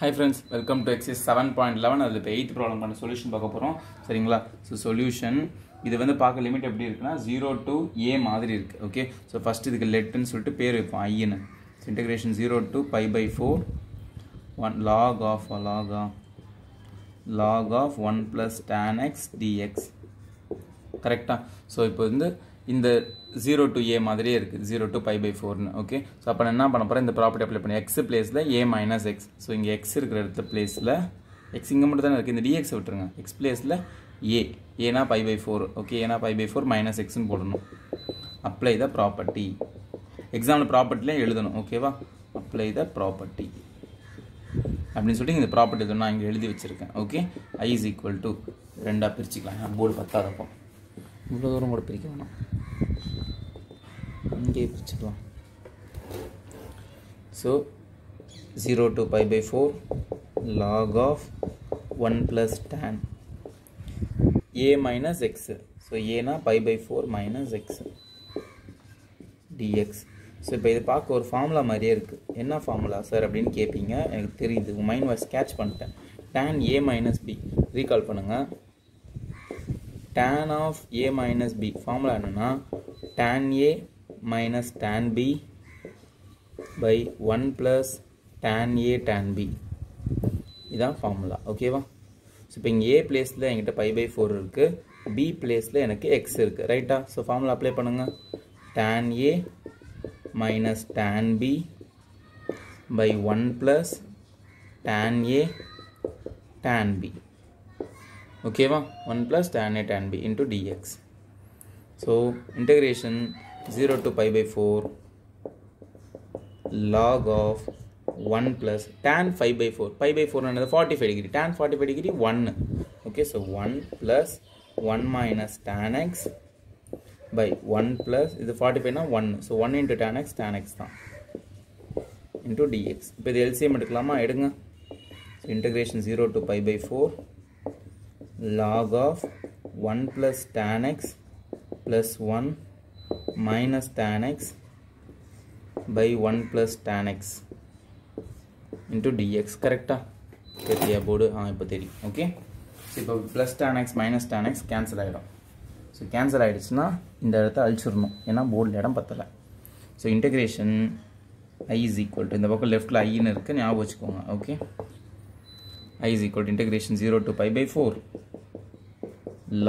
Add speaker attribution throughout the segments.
Speaker 1: Hi friends welcome to exercise seven point eleven அதில் இப்போ eighth problem பண்ண solution பார்க்க போகிறோம் சரிங்களா? ஸோ சொல்யூஷன் இது வந்து பார்க்க லிமிட் எப்படி இருக்குன்னா ஜீரோ டு ஏ மாதிரி இருக்குது ஓகே ஸோ ஃபஸ்ட் இதுக்கு லெட்டுன்னு சொல்லிட்டு பேர் வைப்போம் ஐன்னு integration zero to pi by four one log of log of log of one plus tan x dx கரெக்டாக ஸோ இப்போ வந்து இந்த ஜீரோ டு ஏ மாதிரியே இருக்குது ஜீரோ டு பை பை ஃபோர்னு ஓகே ஸோ அப்போ நான் என்ன பண்ண போகிறேன் இந்த ப்ராப்பர்ட்டி அப்ளை பண்ணி எக்ஸ் பிளேஸில் ஏ மைனஸ் எக்ஸ் ஸோ இங்கே எக்ஸ் இருக்கிற இடத்த பிளேஸில் எக்ஸ் இங்கே மட்டும் தானே இருக்குது இந்த டிஎக்ஸ் விட்டுருங்க. எக்ஸ் பிளேஸில் ஏ ஏனா பை பை ஃபோர் ஓகே ஏனா பை பை ஃபோர் மைனஸ் எக்ஸ்னு போடணும். அப்ளை த ப்ராப்பர்ட்டி எக்ஸாமில் ப்ராப்பர்ட்டிலே எழுதணும். ஓகேவா அப்ளை த ப்ராப்பர்ட்டி அப்படின்னு சொல்லிட்டு இந்த ப்ராப்பர்ட்டி நான் இங்கே எழுதி வச்சுருக்கேன். Okay I is equal to ரெண்டாக பிரிச்சுக்கலாம். போர்டு பத்தாதப்போ. இவ்வளோ தூரம் கூட பிரிக்க வேணாம். இங்கே பிரிச்சுக்கலாம். So zero to pi by four log of one plus tan a minus x so ஏனா pi by four minus x dx so இப்போ இது பார்க்க ஒரு ஃபார்முலா மாதிரியே இருக்குது என்ன ஃபார்முலா சார் அப்படின்னு கேட்பீங்க எனக்கு தெரியுது. மைண்ட் வாய்ஸ் கேட்ச் பண்ணிட்டேன். Tan a minus b recall பண்ணுங்கள் tan of a minus b formula என்னன்னா tan a minus tan b by one plus tan a tan b இதான் ஃபார்முலா ஓகேவா ஸோ இப்போ இங்கே ஏ பிளேஸில் என்கிட்ட பை பை ஃபோர் இருக்குது பி பிளேஸில் எனக்கு எக்ஸ் இருக்குது ரைட்டா ஸோ ஃபார்முலா அப்ளை பண்ணுங்கள் tan a minus tan b by one plus tan a tan b ஓகேவா one plus tan a tan b into dx so integration zero to pi by four log of one plus tan five by four five by four என்னது forty five degree tan forty five degree ஒன்று okay so one plus one minus tan x by one plus இது forty ஃபைவ்னா one so one into tan x tan x தான். Into dx இப்போ இது LCM எடுக்கலாமா? எடுங்க. So integration zero to pi by four log of 1 plus tan x plus 1 minus tan x by 1 plus tan x into dx. கரெக்டா தெரியா board ஆ இப்போ தெரியும். ஓகே ஸோ இப்போ plus tan x minus tan x cancel ஆகிடும் so cancel ஆகிடுச்சுன்னா இந்த இடத்த அழிச்சிடணும். ஏன்னா போர்டில் இடம் பத்தலை. So integration I is equal to இந்த பக்கம் லெஃப்ட்டில் ஐன்னு இருக்குது ஞாபகம் வச்சுக்கோங்க. Okay I is equal to integration 0 to pi by 4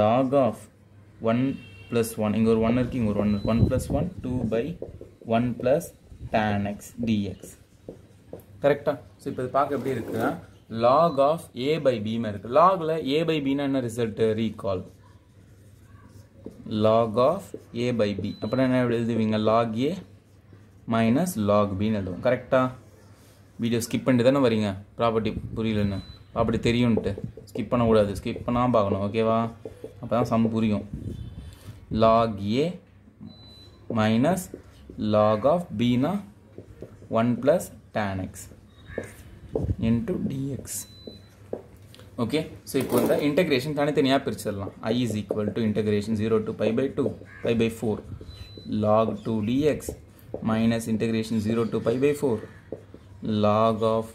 Speaker 1: log of one plus one இங்கே ஒரு 1 இருக்குது இங்கே ஒரு one one plus one two by one plus tan x dx கரெக்டாக ஸோ இப்போ இது பார்க்க எப்படி இருக்குன்னா log of a by b மே இருக்கு. Logல a by என்ன result recall log of a by b. அப்புறம் என்ன எழுதுவீங்க? Log a minus log b ன்னு எழுதுவோம். கரெக்டா வீடியோ ஸ்கிப் பண்ணிட்டு தானே வரீங்க? ப்ராப்பர்ட்டி புரியலன்னு. ப்ராப்பர்ட்டி தெரியும்ன்ட்டு. ஸ்கிப் பண்ணக்கூடாது ஸ்கிப் பண்ணாமல் பார்க்கணும். ஓகேவா அப்போ தான் சம் புரியும். Log a minus log of Beena one plus tan x into dx okay so இப்போ இந்த இன்டகிரேஷன் தனித்தனியாக பிரிச்சிடலாம். I is equal to integration zero to pi by two pi by four log two dx minus integration zero to pi by four log of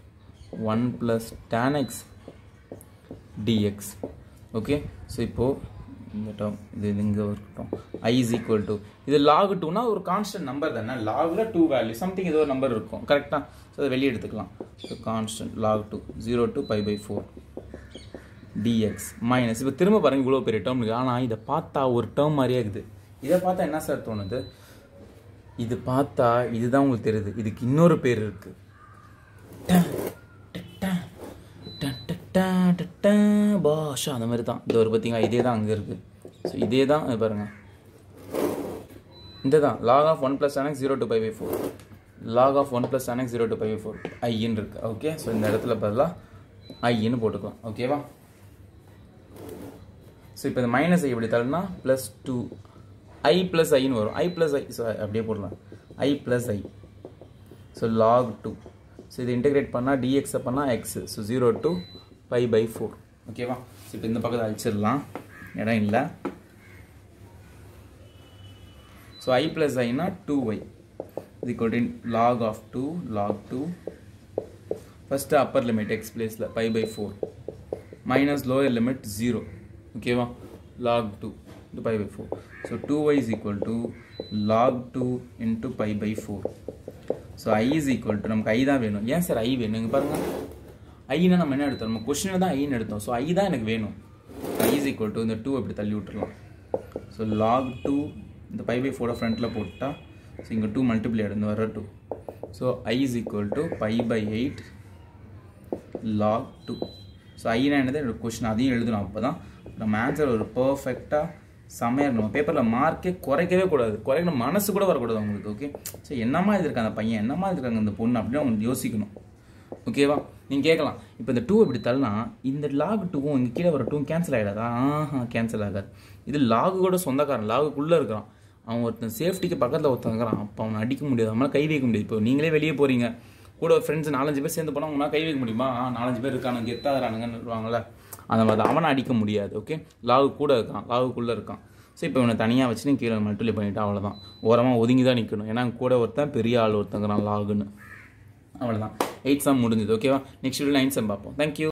Speaker 1: one plus tan x dx. Okay so இப்போது இந்த term இது இங்கே இருக்கட்டும். I is equal to இது log டூனா ஒரு constant number தானே? லாகில் two value something ஏதோ ஒரு நம்பர் இருக்கும். கரெக்டாக ஸோ அதை வெளியே எடுத்துக்கலாம். So constant log two zero to pi by four dx minus இப்போ திரும்ப பாருங்க இவ்வளோ பெரிய டேர்ம் இருக்குது ஆனால் இதை பார்த்தா ஒரு டேர்ம் மாதிரியே இருக்குது. இதை பார்த்தா என்ன சார் தோணுது? இது பார்த்தா இதுதான் உங்களுக்கு தெரியுது. இதுக்கு இன்னொரு பேர் இருக்குது பாஷா அந்த மாதிரி தான் இது ஒரு பார்த்தீங்களா இதே தான் அங்கே இருக்குது ஸோ இதே தான் பாருங்கள் இந்த தான் log of one plus x zero to pi by four log of one plus x zero to pi by four ஐன்னு இருக்குது ஓகே ஸோ இந்த இடத்துல பதிலாக ஐன்னு போட்டுக்கலாம். ஓகேவா ஸோ இப்போ இந்த மைனஸ் ஐ எப்படி தரணும்னா ப்ளஸ் டூ ஐ ப்ளஸ் ஐன்னு வரும். ஐ ப்ளஸ் ஐ ஸோ அப்படியே போடலாம். I plus I so log two so இது இன்டெகிரேட் பண்ணால் டிஎக்ஸை பண்ணால் x so zero to pi by four ஓகேவா ஸோ இப்போ இந்த பக்கத்தை அழிச்சிடலாம். இடம் இல்லை. ஸோ ஐ ப்ளஸ் ஐனா டூ ஒய் இது equal log of two log two first upper limit x பிளேஸில் pi by four minus lower limit zero ஓகேவா log two into pi by four so two y is equal to log two into pi by four so I is equal to நமக்கு I தான் வேணும். ஏன் sir I வேணும்? இங்கே பாருங்கள் ஐனா நம்ம என்ன எடுத்தோம்? நம்ம கொஷினில் தான் ஐன்னு எடுத்தோம். ஸோ ஐ தான் எனக்கு வேணும். ஐ இஸ் ஈக்குவல் டு இந்த டூ அப்படி தள்ளி விட்டுருலாம் ஸோ லாக் டூ இந்த பை பை ஃபோரை ஃப்ரண்ட்டில் போட்டால் ஸோ இங்கே டூ மல்டிப்ளை இருந்து வர two so I is equal to pi by eight log two so Aina என்னது? என்னோட கொஷின் அதையும் எழுதணும் அப்போ தான் நம்ம ஆன்சர் ஒரு பர்ஃபெக்டாக செம்மையாக இருக்கணும். பேப்பரில் மார்க்கே குறைக்கவே கூடாது. குறைக்கணும். மனசு கூட வரக்கூடாது அவங்களுக்கு ஓகே ஸோ என்னமா இருக்காங்க அந்த பையன்? என்னமா இருக்காங்க அந்த பொண்ணு? அப்படின்னு அவங்க யோசிக்கணும். ஓகேவா நீங்கள் கேட்கலாம். இப்போ இந்த டூ இப்படி தள்ளனா இந்த லாக் டூவும் இங்கே கீழே வர டூ கேன்சல் ஆகிடாதா ஆஹா கேன்சல் ஆகாது. இது லாகு கூட சொந்தக்காரன் லாகுக்குள்ளே இருக்கிறான். அவன் ஒருத்தன் சேஃப்டிக்கு பக்கத்தில் ஒருத்தங்கிறான் அப்போ அவனை அடிக்க முடியாது. அவனால் கை வைக்க முடியாது. இப்போ நீங்களே வெளியே போகிறீங்க கூட ஃப்ரெண்ட்ஸ் நாலஞ்சு பேர் சேர்ந்து போனால் உங்களால் கை வைக்க முடியுமா? ஆ நாலஞ்சு பேர் இருக்கானுங்க கெத்தாகிறானுங்கன்னு சொல்லுவாங்கள்ல அந்த மாதிரி அவனை அடிக்க முடியாது ஓகே லாகு கூட இருக்கான் லாகுக்குள்ளே இருக்கான். ஸோ இப்போ இவனை தனியாக வச்சு நீ கீழே மல்டிப்ளை பண்ணிவிட்டு அவ்வளோதான் ஓரமாக ஒதுங்கி தான் நிற்கணும் ஏன்னா கூட ஒருத்தன் பெரிய ஆள் ஒருத்தங்கிறான் லாகுன்னு அவ்வளோதான் எயிட் சம் முடிஞ்சது ஓகேவா நெக்ஸ்ட் வீடியோ நைன் சம் பார்ப்போம் தேங்க்யூ